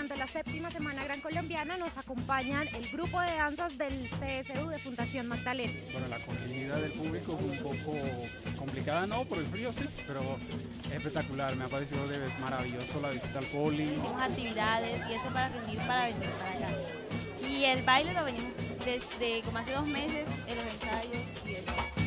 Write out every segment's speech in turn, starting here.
Versión de la séptima semana Gran Colombiana nos acompañan el grupo de danzas del CSU de Fundación Magdalena. Bueno, la acogida del público es un poco complicada, no, por el frío sí, pero es espectacular, me ha parecido maravilloso la visita al poli. Hicimos actividades y eso para reunir para venir para acá. Y el baile lo venimos desde como hace dos meses en los ensayos y eso.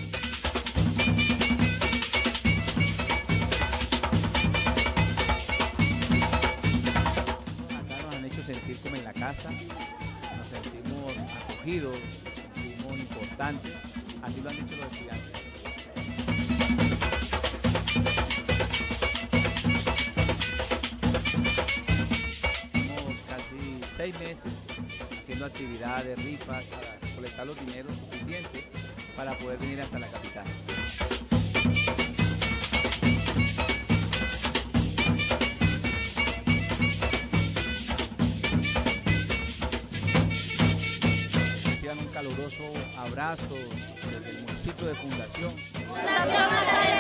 Casa, nos sentimos acogidos, nos sentimos importantes, así lo han dicho los estudiantes. Tenemos casi seis meses haciendo actividades, rifas, para colectar los dineros suficientes para poder venir hasta la capital. Un caluroso abrazo desde el municipio de Fundación. Fundación.